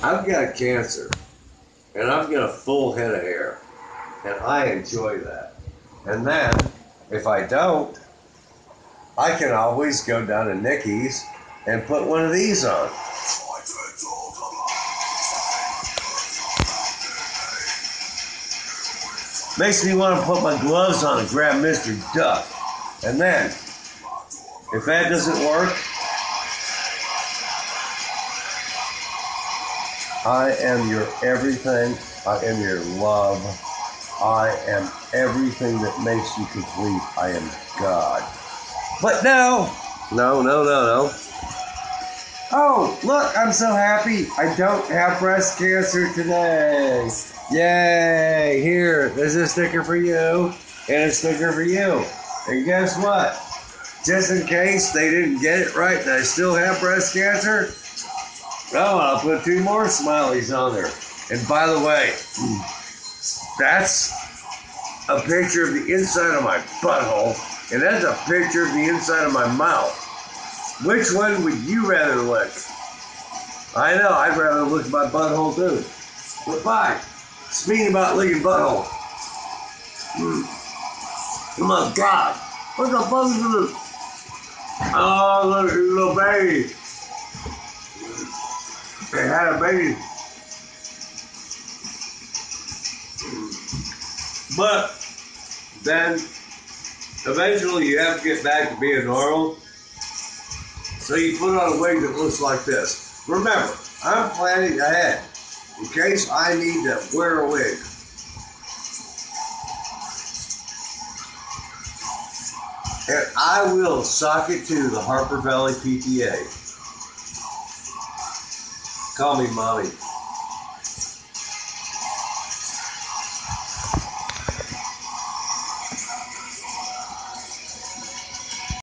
I've got cancer, and I've got a full head of hair, and I enjoy that. And then, if I don't, I can always go down to Nikki's and put one of these on. Makes me want to put my gloves on and grab Mr. Duck. And then, if that doesn't work, I am your everything. I am your love. I am everything that makes you complete. I am God. But no, no, no, no, no. Oh, look, I'm so happy. I don't have breast cancer today. Yay! Here, there's a sticker for you and a sticker for you. And guess what? Just in case they didn't get it right and I still have breast cancer, oh, I'll put two more smileys on there. And by the way, that's a picture of the inside of my butthole, and that's a picture of the inside of my mouth. Which one would you rather lick? I know, I'd rather lick my butthole too. But fine. Speaking about licking butthole. Mm. Oh my God. What the fuck is this? Oh, look, little baby. They had a baby. But then eventually you have to get back to being normal. So you put on a wig that looks like this. Remember, I'm planning ahead in case I need to wear a wig. And I will sock it to the Harper Valley PTA. Call me mommy.